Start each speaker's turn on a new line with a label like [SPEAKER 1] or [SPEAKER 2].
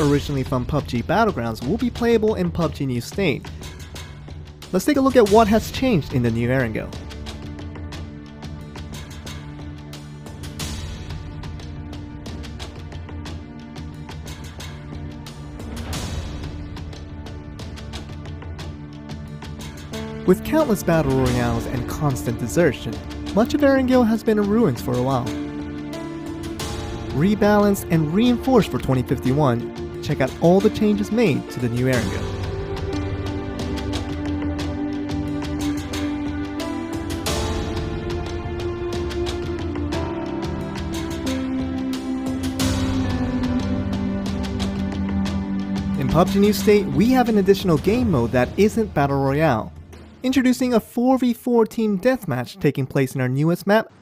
[SPEAKER 1] originally from PUBG Battlegrounds, will be playable in PUBG New State. Let's take a look at what has changed in the new Erangel. With countless battle royales and constant desertion, much of Erangel has been in ruins for a while. Rebalanced and reinforced for 2051, check out all the changes made to the new Erangel. In PUBG New State, we have an additional game mode that isn't Battle Royale. Introducing a 4v4 team deathmatch taking place in our newest map,